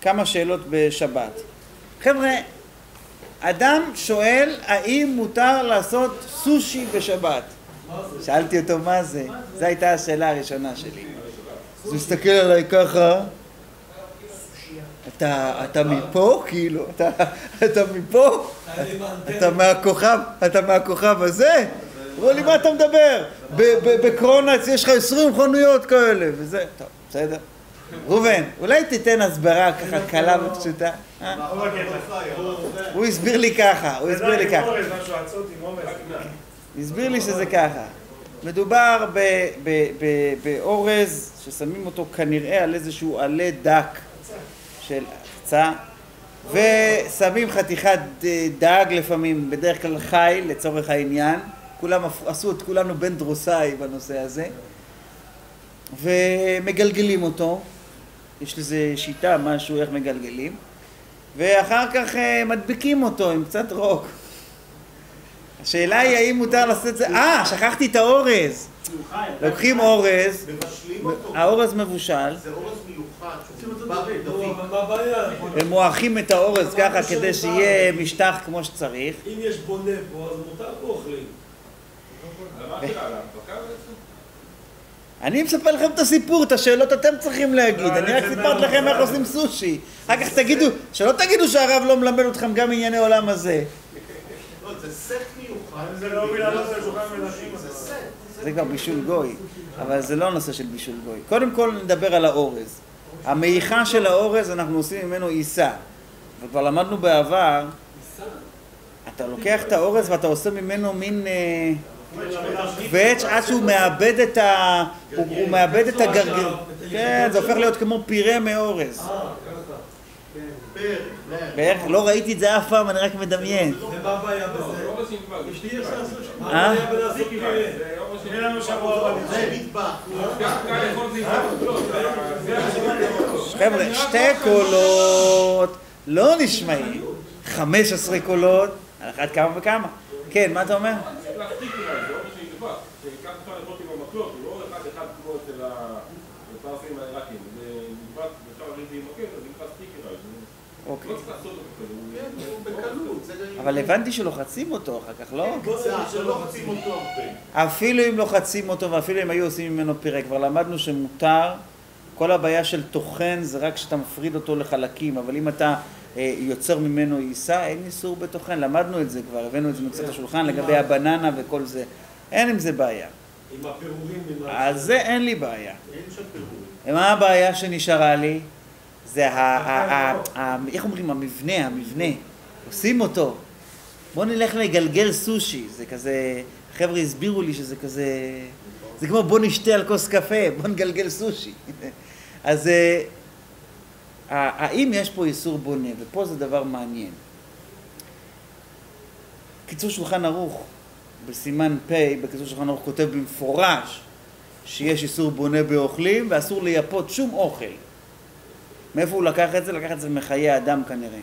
כמה שאלות בשבת. חבר'ה, אדם שואל האם מותר לעשות סושי בשבת. שאלתי אותו מה זה, זו הייתה השאלה הראשונה שלי. אז הוא הסתכל עליי ככה, אתה, אתה מפה? כאילו, אתה, אתה מפה? אתה מהכוכב, אתה מהכוכב הזה? אמרו לי, מה אתה מדבר? בקרונץ יש לך עשרים חנויות כאלה, וזה, טוב, בסדר. ראובן, אולי תיתן הסברה ככה קלה ופשוטה? הוא הסביר לי ככה, הוא הסביר לי ככה. הסביר לי שזה ככה. מדובר באורז ששמים אותו כנראה על איזשהו עלה דק של קצה ושמים חתיכת דג לפעמים, בדרך כלל חי לצורך העניין. כולם עשו את כולנו בן דרוסאי בנושא הזה. ומגלגלים אותו יש לזה שיטה, משהו, איך מגלגלים. ואחר כך מדביקים אותו עם קצת רוק. השאלה היא האם מותר לעשות את זה, אה, שכחתי את האורז. לוקחים אורז, האורז מבושל. זה אורז מיוחד הם מועכים את האורז ככה כדי שיהיה משטח כמו שצריך. אם יש בונה פה אז מותר פה אוכלים אני מספר לכם את הסיפור, את השאלות אתם צריכים להגיד, אני רק סיפרתי לכם איך עושים סושי. אחר כך תגידו, שלא תגידו שהרב לא מלמד אתכם גם ענייני עולם הזה. זה סט מיוחד. זה לא מילה לא זה שולחן מלכים זה כבר בישול גוי, אבל זה לא נושא של בישול גוי. קודם כל נדבר על האורז. המעיכה של האורז, אנחנו עושים ממנו עיסה. וכבר למדנו בעבר, אתה לוקח את האורז ואתה עושה ממנו מין קווץ' עד שהוא מאבד את ה... הוא מאבד את הגרגר. כן, זה הופך להיות כמו פירה מאורז. בערך, לא ראיתי את זה אף פעם, אני רק מדמיין. הבעיה בזה? מה אה? הבעיה בלעשות פירה? אין לנו שבוע זה מטבח חבר'ה, שתי קולות לא נשמעים. 15 קולות, על אחת כמה וכמה. כן, מה אתה אומר? צריך להחזיק אולי, זה שנדבק, שכך אפשר לאכול עם המקלות, הוא לא אחד אחד כמו אצל הפרסים העיראקים, זה נדבק, אפשר להריד עם מקל, אז נקרא אוקיי. לא כן, בקלות זה גם- אבל הבנתי שלוחצים אותו אחר כך, לא? אותו הרבה אפילו אם לוחצים אותו ואפילו אם היו עושים ממנו פירה, כבר למדנו שמותר, כל הבעיה של טוחן זה רק כשאתה מפריד אותו לחלקים, אבל אם אתה יוצר ממנו עיסה, אין איסור בטוחן, למדנו את זה כבר, הבאנו את זה מקצת השולחן לגבי הבננה וכל זה, אין עם זה בעיה. עם הפירורים, עם ה... אז זה אין לי בעיה. אין שם פירורים ומה הבעיה שנשארה לי? זה ה... איך אומרים? המבנה, המבנה. עושים אותו. בוא נלך לגלגל סושי, זה כזה... חבר'ה הסבירו לי שזה כזה... זה כמו בוא נשתה על כוס קפה, בוא נגלגל סושי. אז אה, האם יש פה איסור בונה? ופה זה דבר מעניין. קיצור שולחן ערוך, בסימן פ' בקיצור שולחן ערוך כותב במפורש שיש איסור בונה באוכלים ואסור לייפות שום אוכל. מאיפה הוא לקח את זה? לקח את זה מחיי אדם כנראה.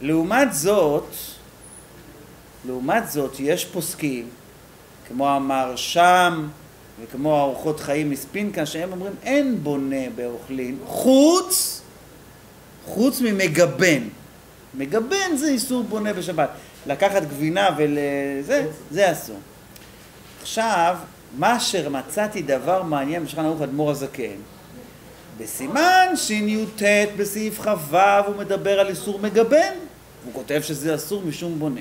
לעומת זאת, לעומת זאת, יש פוסקים, כמו המרשם וכמו האורחות חיים מספינקה, שהם אומרים אין בונה באוכלים, חוץ, חוץ ממגבן. מגבן זה איסור בונה בשבת. לקחת גבינה ולזה, זה אסור. עכשיו, מה שמצאתי דבר מעניין בשולחן ערוך אדמו"ר הזקן, בסימן שי"ט בסעיף כ"ו הוא מדבר על איסור מגבן, הוא כותב שזה אסור משום בונה.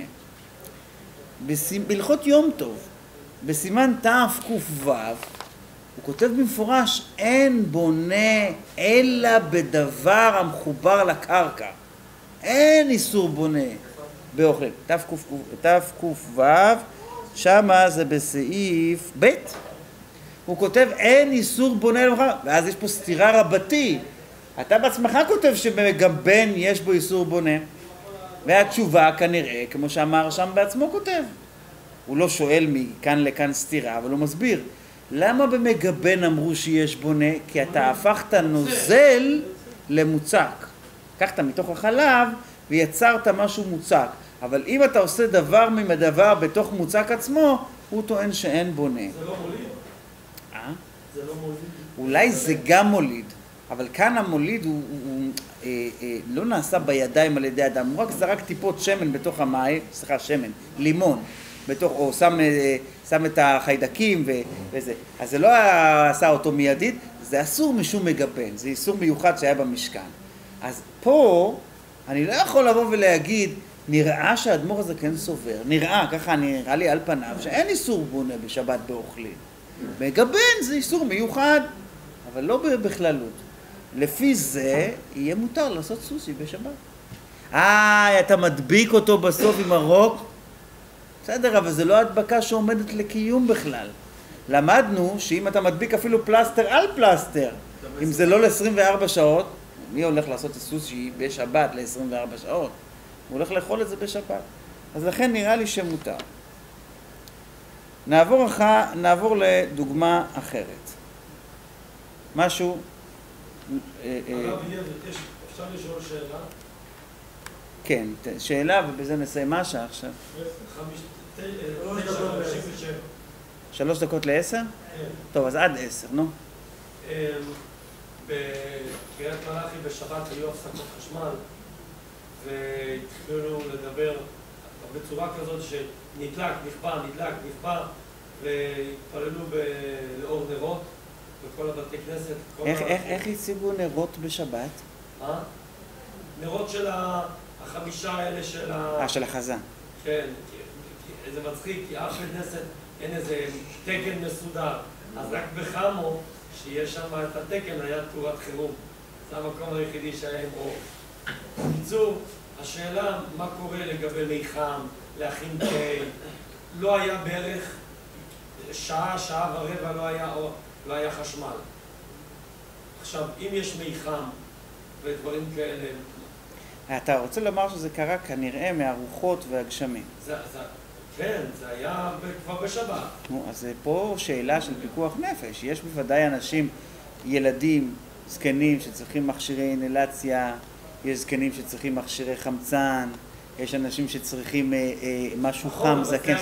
בסימ- בהלכות יום טוב, בסימן תק"ו, הוא כותב במפורש אין בונה אלא בדבר המחובר לקרקע. אין איסור בונה באוכלים. תק"ו, שמה זה בסעיף ב', הוא כותב אין איסור בונה למחר, ואז יש פה סתירה רבתי. אתה בעצמך כותב שבגבן יש בו איסור בונה. והתשובה כנראה, כמו שאמר שם בעצמו כותב. הוא לא שואל מכאן לכאן סתירה, אבל הוא מסביר. למה במגבן אמרו שיש בונה? כי אתה הפכת נוזל למוצק. לקחת מתוך החלב ויצרת משהו מוצק. אבל אם אתה עושה דבר מהדבר בתוך מוצק עצמו, הוא טוען שאין בונה. זה לא מוליד? אה? זה לא מוליד? אולי זה גם מוליד, אבל כאן המוליד הוא, הוא, אה, אה, לא נעשה בידיים על ידי אדם, הוא רק זרק טיפות שמן בתוך המים, סליחה, שמן, לימון, בתוך, או שם, אה, שם את החיידקים ו, וזה. אז זה לא עשה אותו מיידית, זה אסור משום מגפן, זה איסור מיוחד שהיה במשכן. אז פה אני לא יכול לבוא ולהגיד, נראה שהאדמו"ר הזה כן סובר, נראה, ככה נראה לי על פניו, שאין איסור בונה בשבת באוכלים. מגבן זה איסור מיוחד, אבל לא בכללות. לפי זה יהיה מותר לעשות סושי בשבת. אה, אתה מדביק אותו בסוף עם הרוק? בסדר, אבל זה לא הדבקה שעומדת לקיום בכלל. למדנו שאם אתה מדביק אפילו פלסטר על פלסטר, אם זה לא ל-24 שעות, מי הולך לעשות סושי בשבת ל-24 שעות? הוא הולך לאכול את זה בשבת. אז לכן נראה לי שמותר. נעבור, אח... נעבור לדוגמה אחרת. משהו... אה, אה, הרב יהיה, אפשר לשאול שאלה? כן, שאלה ובזה נסיים משה עכשיו. שלוש דקות לעשר. כן. טוב, אז עד עשר, נו. בקריית מלאכי בשבת היו הפסקות חשמל והתחילו לדבר בצורה כזאת שנדלק, נכבה, נדלק, נכבה והתפללו לאור נרות בכל הבתי כנסת. איך, איך, איך הציגו נרות בשבת? אה? נרות של ה- החמישה האלה של ה... אה, של החזה. כן, זה מצחיק, כי אף בית כנסת אין איזה תקן מסודר. אז רק בחמו, שיש שם את התקן, היה תאורת חירום. זה המקום היחידי שהיה עם אור. בקיצור, השאלה מה קורה לגבי מי חם, להכין תה, לא היה בערך שעה, שעה ורבע לא היה, אור, לא היה חשמל. עכשיו, אם יש מי חם ודברים כאלה, אתה רוצה לומר שזה קרה כנראה מהרוחות והגשמים. זה, זה, כן, זה היה כבר בשבת. נו, אז זה פה שאלה של פיקוח נפש. יש בוודאי אנשים, ילדים, זקנים, שצריכים מכשירי אינלציה, יש זקנים שצריכים מכשירי חמצן, יש אנשים שצריכים אה, אה, משהו נכון, חם, זקן?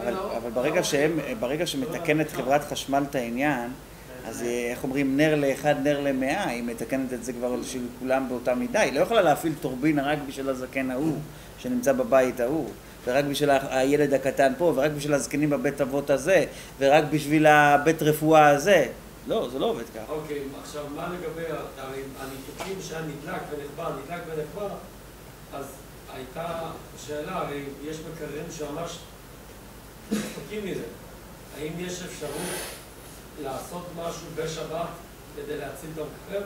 אבל, אבל ברגע, שהם, ברגע שמתקנת חברת חשמל את העניין, אז אה, איך אומרים, נר לאחד, נר למאה, היא מתקנת את זה כבר של כולם באותה מידה. היא לא יכולה להפעיל טורבינה רק בשביל הזקן ההוא, שנמצא בבית ההוא, ורק בשביל הילד הקטן פה, ורק בשביל הזקנים בבית אבות הזה, ורק בשביל הבית רפואה הזה. לא, זה לא עובד ככה. אוקיי, עכשיו, מה לגבי הניתוקים שהיה נדלק ונחבר, נדלק ונחבר, אז הייתה שאלה, הרי יש מקררים שממש רחוקים מזה. האם יש אפשרות לעשות משהו בשבת כדי להציל את המקרר?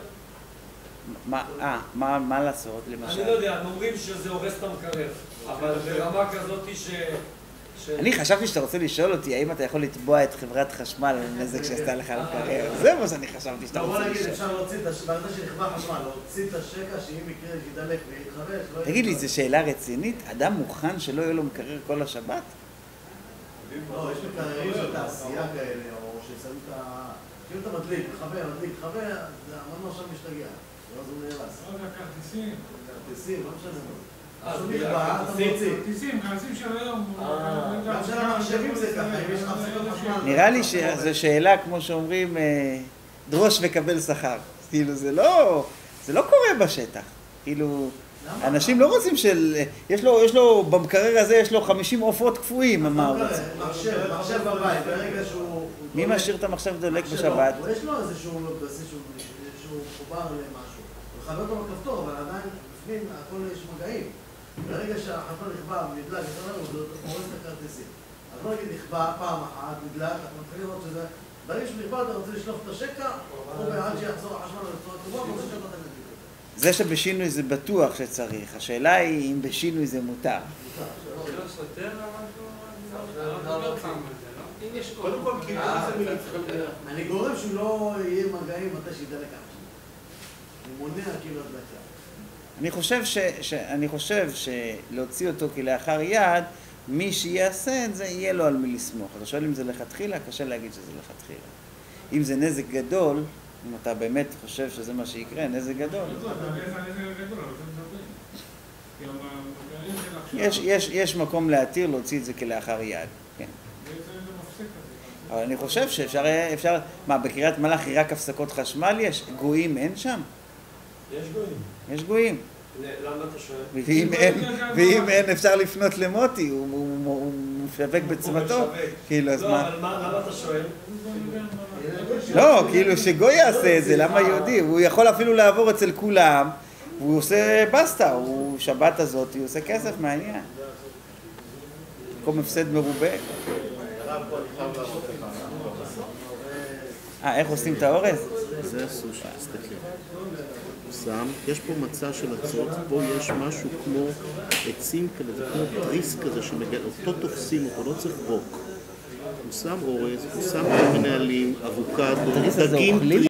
מה, אה, מה, מה לעשות, למשל? אני לא יודע, הם אומרים שזה הורס את המקרר, אבל ברמה כזאת ש... ש- אני חשבתי שאתה רוצה לשאול אותי האם אתה יכול לתבוע את חברת חשמל על נזק שעשתה לך למקרר. זה מה שאני חשבתי שאתה לא, בוא רוצה נגיד, לשאול. אפשר להוציא את הש... ברגע שנכבה חשמל, להוציא את השקע, שאם יקרה שידלק ויתחרש, לא תגיד לי, זו שאלה רצינית? אדם מוכן שלא יהיה לו מקרר כל השבת? לא, יש מקררים של תעשייה כאלה, או ששמים את ה... כאילו אתה מדליק, מכבה, מדליק, זה המנוע שם משתגע. ואז הוא נהרס. לא יודע, כרטיסים. כרטיסים, לא משנה מה. אה, עכשיו זה נכבה, אתה כרטיסים. מוציא. כרטיסים, כרטיסים של היום. אה, גם של המחשבים זה ככה, אם יש לך הפסקות חשמל. נראה לי שזו שאלה, כמו שאומרים, אה, דרוש וקבל שכר. כאילו, זה לא, זה לא קורה בשטח. כאילו? אנשים לא רוצים של... יש לו, יש לו, במקרר הזה יש לו 50 עופות קפואים, הוא רוצה? מחשב, מחשב בבית, ברגע שהוא... מי משאיר את המחשב דולק מחשב בשבת? לא, יש לו איזשהו איזשהו איזשהו חובר למשהו. הוא חבר אותו בכפתור, אבל עדיין בפנים הכל יש מגעים. ברגע שהחשמל נכבה אומר, הוא הורס את הכרטיסים. אז בוא נגיד נכבה פעם אחת, נדלק, אתה מתחיל לראות שזה... ברגע שהוא נכבה אתה רוצה לשלוף את השקע, הוא בעד שיחזור החשמל בצורה טובה, ואתה שאתה תדליק אותו. זה שבשינוי זה בטוח שצריך. השאלה היא אם בשינוי זה מותר. קודם כל, כאילו. אני גורם שהוא לא יהיה מגעים מתי החשמל. אני מונע כאילו הדלקה. אני חושב, ש, ש, אני חושב שלהוציא אותו כלאחר יד, מי שיעשה את זה, יהיה לו על מי לסמוך. אתה שואל אם זה לכתחילה? קשה להגיד שזה לכתחילה. אם זה נזק גדול, אם אתה באמת חושב שזה מה שיקרה, נזק גדול, לא, אבל עכשיו, יש, יש, יש מקום להתיר להוציא את זה כלאחר יד. כן. אבל אני חושב שאפשר, אפשר, מה, בקריית מלאכי רק הפסקות חשמל יש? גויים אין שם? יש גויים. יש גויים. למה אתה שואל? ואם אין, ואם אין אפשר לפנות למוטי, הוא, משווק בצמתו. משווק. כאילו, אז לא, מה? אבל מה, למה אתה שואל? לא, כאילו שגוי יעשה את זה, למה יהודי? הוא יכול אפילו לעבור אצל כולם, והוא עושה בסטה, הוא שבת הזאת, הוא עושה כסף מהעניין. במקום הפסד מרובה. אה, איך עושים את האורז? זה הסושי, תסתכל. הוא שם, יש פה מצע של אצות, פה יש משהו כמו עצים כאלה, זה כמו תריס כזה שמגל, אותו תופסים אותו, לא צריך רוק. הוא שם אורז, הוא שם כל מיני עלים, אבוקדו, דגים?